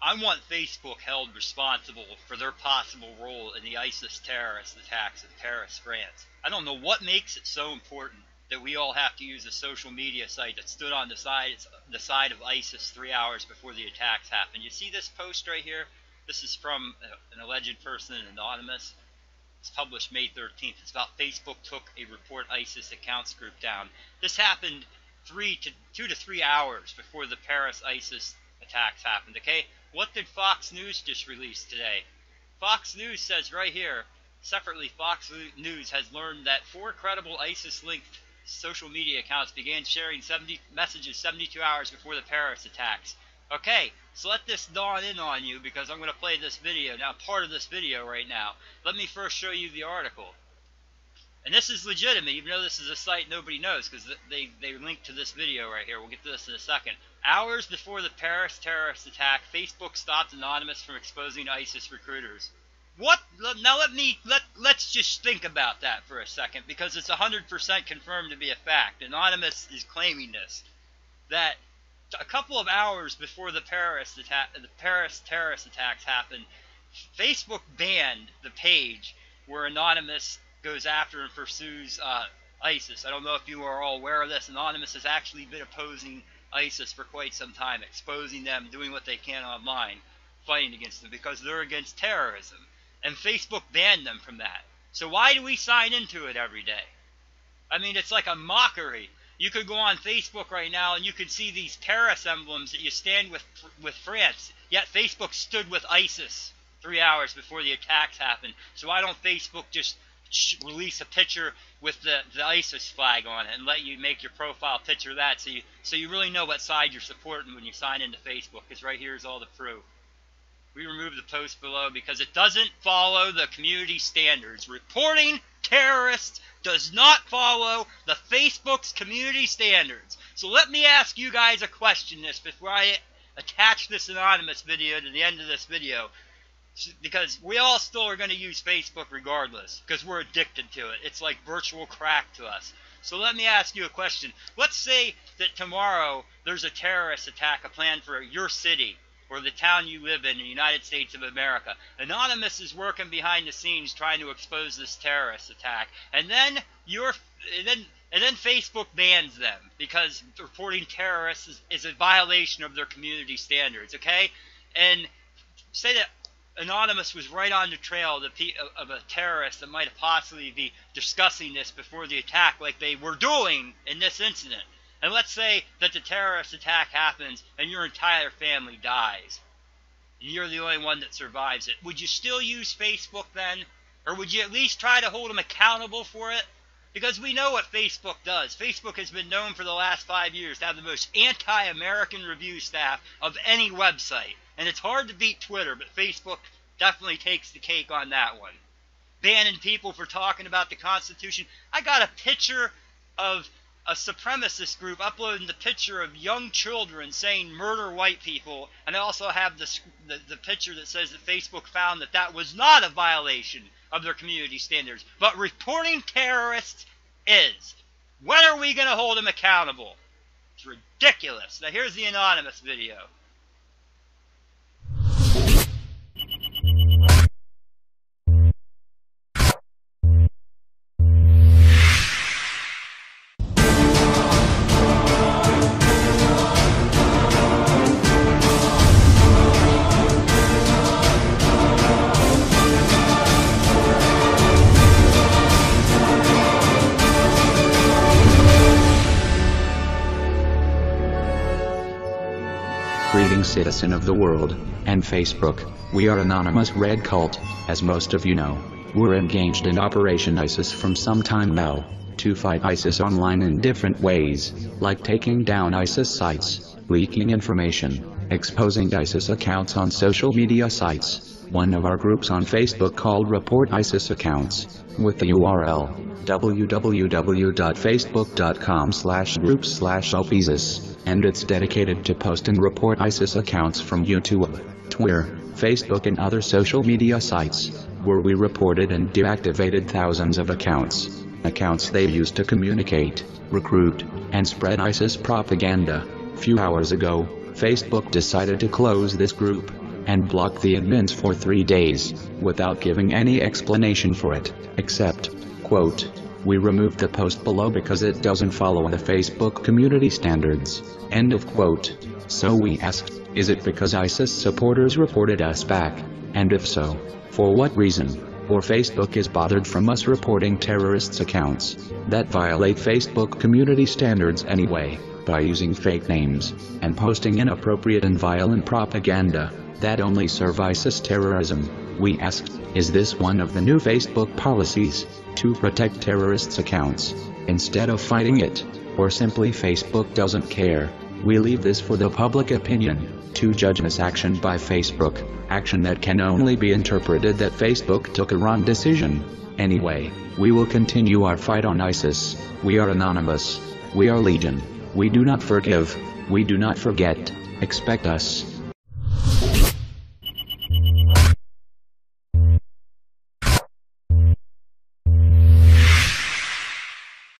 I want Facebook held responsible for their possible role in the ISIS terrorist attacks in Paris, France. I don't know what makes it so important that we all have to use a social media site that stood on the side the side of ISIS three hours before the attacks happened. You see this post right here? This is from uh, an alleged person, anonymous. It's published May 13th. It's about Facebook took a report ISIS accounts group down. This happened three to two to three hours before the Paris ISIS attacks happened. Okay, what did Fox News just release today? Fox News says right here, separately, Fox News has learned that four credible ISIS-linked social media accounts began sharing 70 messages 72 hours before the Paris attacks. Okay, so let this dawn in on you because I'm going to play this video now, part of this video right now. Let me first show you the article. And this is legitimate, even though this is a site nobody knows, because they, they link to this video right here. We'll get to this in a second. Hours before the Paris terrorist attack, Facebook stopped Anonymous from exposing ISIS recruiters. What? Now let me, let, let's just think about that for a second, because it's 100% confirmed to be a fact. Anonymous is claiming this. That a couple of hours before the Paris attack, the Paris terrorist attacks happened, Facebook banned the page where Anonymous goes after and pursues uh, ISIS. I don't know if you are all aware of this. Anonymous has actually been opposing ISIS for quite some time, exposing them, doing what they can online, fighting against them because they're against terrorism. And Facebook banned them from that. So why do we sign into it every day? I mean, it's like a mockery. You could go on Facebook right now and you could see these terrorist emblems that you stand with with France. Yet Facebook stood with ISIS three hours before the attacks happened. So why don't Facebook just release a picture with the, the ISIS flag on it and let you make your profile picture that so you so you really know what side you're supporting when you sign into Facebook because right here is all the proof. We remove the post below because it doesn't follow the community standards. Reporting terrorists does not follow the Facebook's community standards. So let me ask you guys a question this before I attach this anonymous video to the end of this video because we all still are going to use Facebook regardless because we're addicted to it. It's like virtual crack to us. So let me ask you a question. Let's say that tomorrow there's a terrorist attack, a plan for your city or the town you live in in the United States of America. Anonymous is working behind the scenes trying to expose this terrorist attack. And then you're and then and then Facebook bans them because reporting terrorists is, is a violation of their community standards, okay? And say that Anonymous was right on the trail of, a terrorist that might possibly be discussing this before the attack like they were doing in this incident. And let's say that the terrorist attack happens and your entire family dies. And you're the only one that survives it. Would you still use Facebook then? Or would you at least try to hold them accountable for it? Because we know what Facebook does. Facebook has been known for the last five years to have the most anti-American review staff of any website. And it's hard to beat Twitter, but Facebook definitely takes the cake on that one. Banning people for talking about the Constitution. I got a picture of a supremacist group uploading the picture of young children saying murder white people, and I also have the, the, the picture that says that Facebook found that that was not a violation of their community standards, but reporting terrorists is. When are we going to hold them accountable? It's ridiculous. Now here's the anonymous video. Citizen of the world, and Facebook. We are Anonymous Red Cult, as most of you know. We're engaged in Operation ISIS from some time now, to fight ISIS online in different ways, like taking down ISIS sites, leaking information, exposing ISIS accounts on social media sites. One of our groups on Facebook called Report ISIS Accounts, with the URL www.facebook.com slash groups slash and it's dedicated to post and report ISIS accounts from YouTube, Twitter, Facebook and other social media sites, where we reported and deactivated thousands of accounts, accounts they used to communicate, recruit, and spread ISIS propaganda. Few hours ago, Facebook decided to close this group, and blocked the admins for three days, without giving any explanation for it, except, quote, we removed the post below because it doesn't follow the Facebook community standards. End of quote. So we asked, is it because ISIS supporters reported us back? And if so, for what reason? Or Facebook is bothered from us reporting terrorists' accounts that violate Facebook community standards anyway, by using fake names and posting inappropriate and violent propaganda that only serve ISIS terrorism. We asked, is this one of the new Facebook policies to protect terrorists' accounts instead of fighting it? Or simply Facebook doesn't care? We leave this for the public opinion to judge this action by Facebook, action that can only be interpreted that Facebook took a wrong decision. Anyway, we will continue our fight on ISIS. We are anonymous. We are legion. We do not forgive. We do not forget. Expect us.